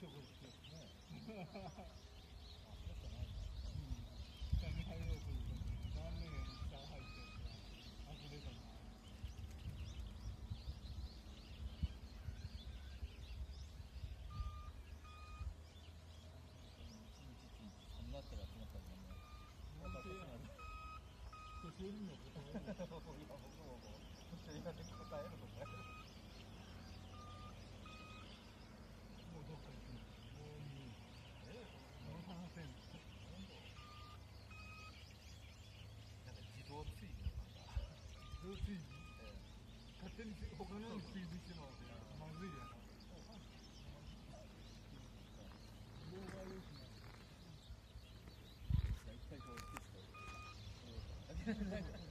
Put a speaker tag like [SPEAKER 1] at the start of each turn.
[SPEAKER 1] ところです
[SPEAKER 2] ね。
[SPEAKER 1] ってる
[SPEAKER 2] 集まったん。だね。
[SPEAKER 1] つい勝手に他のに追随してもまずいやな。
[SPEAKER 2] Thank you.